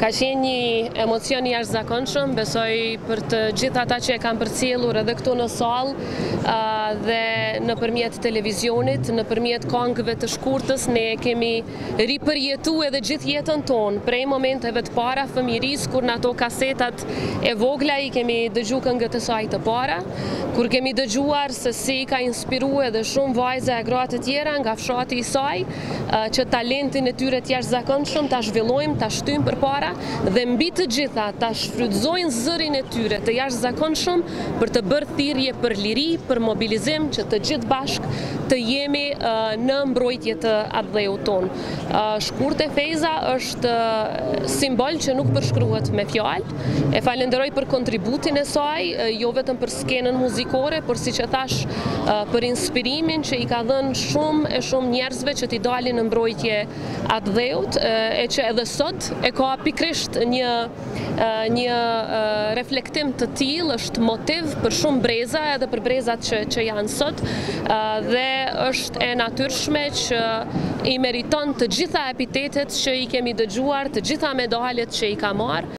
Ka qenë një emocion i jashtëzakonshëm, besoj për të gjithë ata që e kanë përcjellur edhe këtu në sallë dhe nëpërmjet televizionit, nëpërmjet kangëve të Shkurtës, ne e kemi ripërjetu edhe gjithë jetën tonë, prej momenteve të para fëmijërisë, kur në ato kasetat e vogla i kemi dëgju këngët e saj të para, kur kemi dëgjuar se si i ka inspiru edhe shumë vajza e gra të tjera nga fshati i saj, që talentin e tyre të jashtëzakonshëm ta zhvillojnë, ta shtyjnë përpara dhe mbi të gjitha ta shfrytëzojnë zërin e tyre të jashtëzakonshëm për të bërë thirrje për liri, për mobilizim që të gjithë bashkë të jemi në mbrojtje të atdheut tonë. Shkurte Fejza është simbol që nuk përshkruhet me fjalë. E falenderoj për kontributin e saj, jo vetëm për skenën muzikore, por siç e thashë, për inspirimin që i ka dhënë shumë e shumë njerëzve që t'i dalin në mbrojtje atdheut, e që edhe sot e ka pikërisht një një reflektim të tillë, është motiv për shumë breza edhe për brezat që që janë sot dhe është e natyrshme që i meriton të gjitha epitetet që i kemi dëgjuar, të gjitha medaljet që i ka marrë.